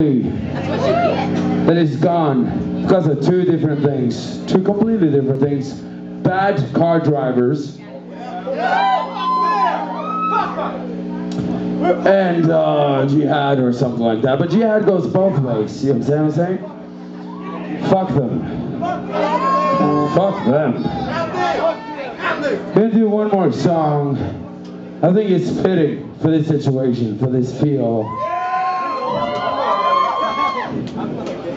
that is gone because of two different things, two completely different things. Bad car drivers and uh, jihad or something like that. But jihad goes both ways. You know what I'm saying? Fuck them. Fuck them. Gonna do one more song. I think it's fitting for this situation, for this feel.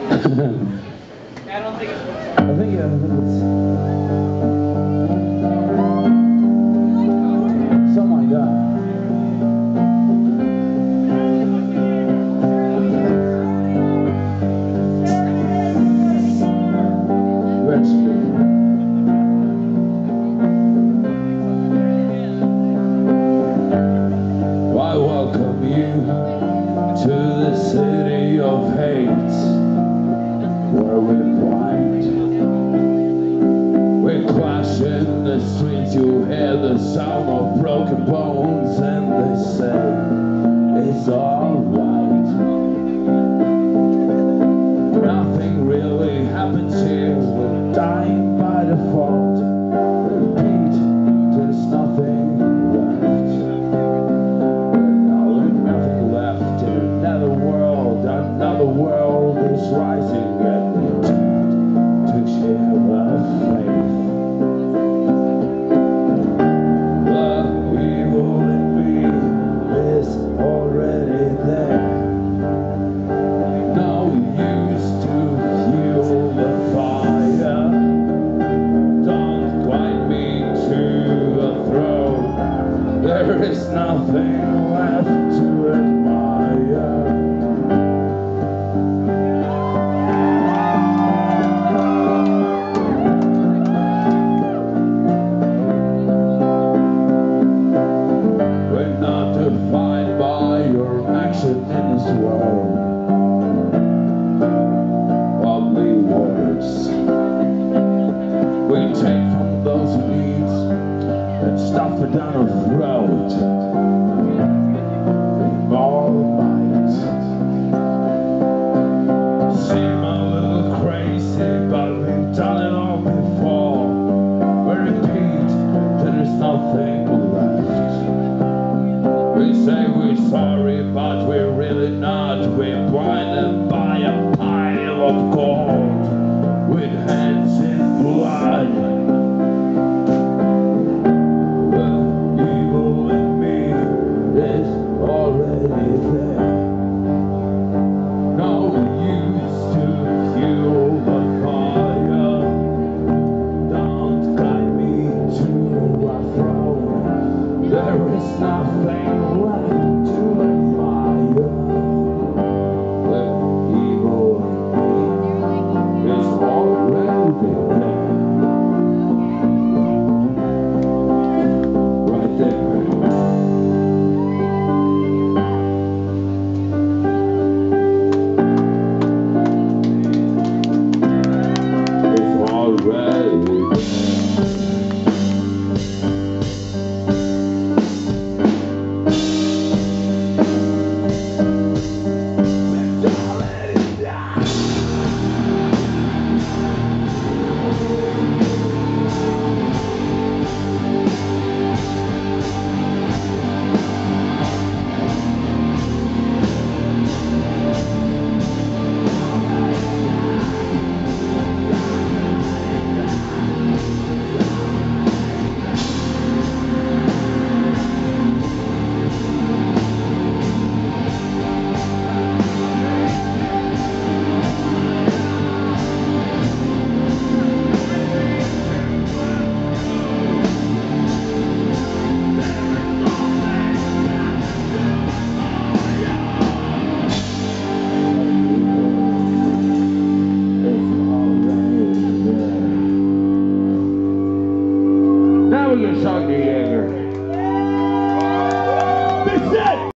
I don't think it's. I think, yeah, I think it's. We're the streets, you hear the sound of broken bones, and There is nothing left to admire. We're not defined by your action in this world. Our throat. All might seem a little crazy, but we've done it all before. We repeat that there's nothing left. We say we're sorry, but we're really not. We're blinded already there. No use to fuel the fire. Don't guide me to a throne. There is nothing. Sunday ever.